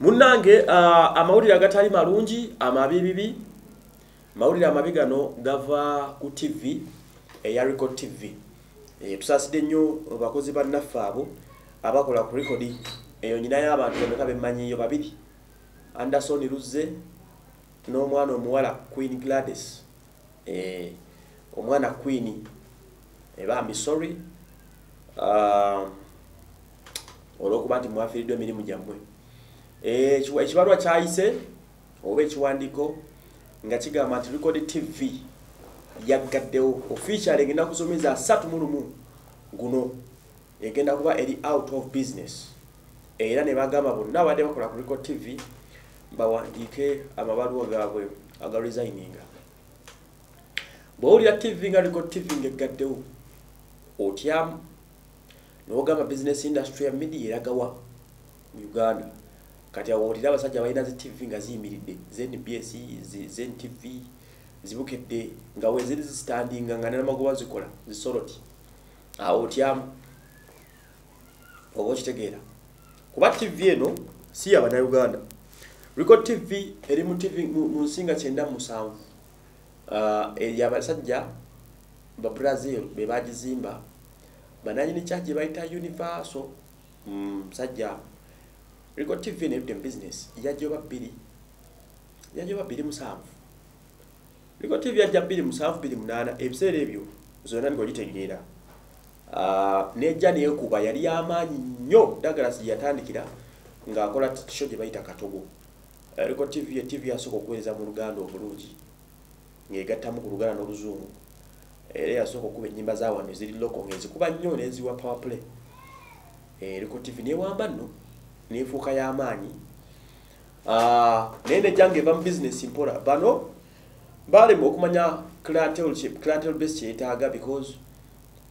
munnange uh, amawulire agatali malungi amabibibi mawulire amabi gano gava ku tv eya record tv e, tusaasidde nnyo bakozi bannaffe abo abakola ku rekodi eyo nyinayo abantu bameka bemmanyiyo babiri. Anderson luzze n'omwana omuwala queen gladys. E, omwana queen ebambi sorry uh, olwokuba nti mwafiiriddwa emirimu gyammwe. Eh, ekibalwa kyayise oba ekiwandiiko nga kigamba nti record tv yaggaddewo official egenda kusomeza asatu mu lumu guno egenda kuba eri out of business. Era ne bagamba bonna abadde bakola ku record tv bawandiike amabaluwa gaabwe aga resigninga bw'owulira tv nga record tv ngaeggaddewo otyamu nogamba business industry ya media eragawa mu uganda kati awo otira abasajja balina zi tv nga ziyimiridde znbs zntv zibukedde nga weziri zistandinga nga namagoba zikola zisoroti awo otyamu oba okitegeera. Kuba tv eno si yabannauganda record tv eri mu tv mu mu nsinga kyenda mu musanvu. Ah, eri abasajja ba brazil be bagizimba bananyini kyagi bayita universal. Mm, musajja record tv nerudde mu business yajjoba bbiri yajjoba bbiri musanvu record tv yajja bbiri musanvu bbiri munaana ebiseera ebyo zonna ng'ogitegeera. Ah, nejja neekuba yali yamaanyi nnyo Douglas gye yatandikira ng'akola show gye bayita katogo. Eh, record tv ye tv yasooka okuweereza mu luganda obulungi ng'egattamu ku luganda n'oluzungu era yasooka okuba ennyimba za wano eziri loko ng'ezikuba nnyo n'eziwa power play. Eh, record tv newamba nno nefuuka y'amaanyi. Ah, naye nejja ng'eva mu business mpola bano balema okumanya clientele base kyetaaga because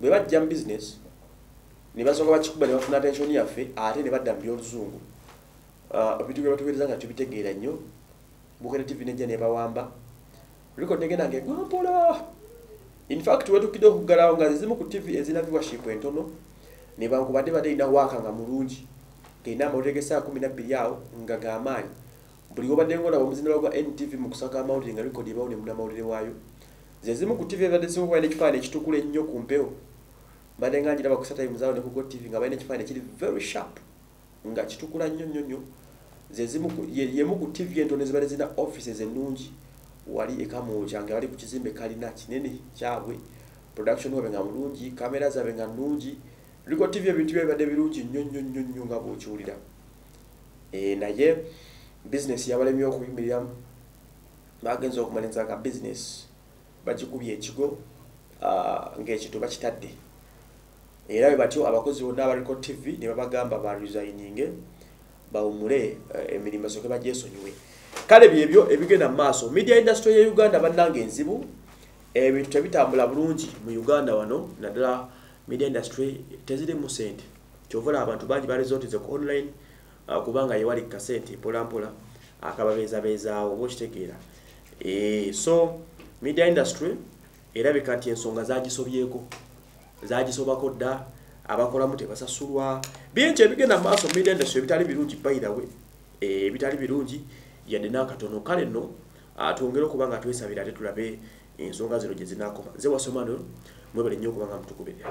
bwe bajja mu business ne basooka bakikuba ne bafuna attention yaffe ate ne badda mu byoluzungu Ah, ebintu bye batuweereza nga tubitegeera nnyo. Bukere tv nejja nebawamba record negenda ngegwa mpola! In fact wetukidde okuggalawo nga zizimu ku tv ezina viewership entono ne bankubadde badde erina waaka nga mulungi ng'erina amawulire g'essaawa kumi nabbiri awo nga g'amaanyi buli wobadde ngolaba omuzindaalo gwa ntv mu kusaka amawulire nga record ebawo ne muna amawulire waayo. Ze zimu ku tv ezadde zimu balina ekifaananyi ekitukula ennyo ku mpewo. Mbadde nga njiraba ku satime zaawo ne ku go tv nga balina ekifaananyi ekiri very sharp nga kitukula nnyo nnyo nnyo. Yemu ku tv entono ezibadde zirina offices ennungi. Wali ekamwokya nga bali ku kizimbe kalina kinene kyabwe. Production wabe nga mulungi kamera zabe nga nnungi liko tv ebintu bye bibadde birungi nnyo nnyo nnyo nnyo nga bw'okiwulira. Eh, naye bizinesi yabalemye okuyimiriramu bagenza okumaliriza ka bizinesi bagikubye ekigo ng'ekito bakitadde. Era bwe batyo abakozi bonna aba record tv ne babagamba ba resigninge bawumule eh, emirimu basooke bagyesonyiwe. Kale byebyo ebigenda mu maaso media industry ya uganda bannanga enzibu ebintu tebitambula bulungi mu uganda wano naddala media industry tezirimu sente kyova olaba abantu bangi baresortize ku online ah, kubanga yewali kasente mpola mpola akababeezabeezaawo oba okitegeera Eh, so media industry erabika nti ensonga zagisobyeko zagisobako dda abakolamu tebasasulwa. Bingi ebigenda mu maaso mu media industry ebitali birungi way Eh, ebitali birungi yadde n'akatono. Kale nno ah, twongere okuba nga twesabira ate tulabe ensonga zino gye zinaakoma nze wasomano mwebale nnyo okuba nga mutukubirira